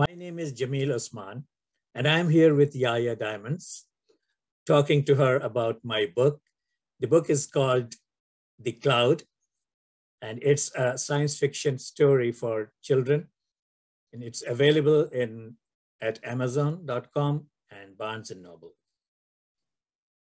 My name is Jamil Usman, and I'm here with Yaya Diamonds, talking to her about my book. The book is called The Cloud, and it's a science fiction story for children. And it's available in at amazon.com and Barnes & Noble.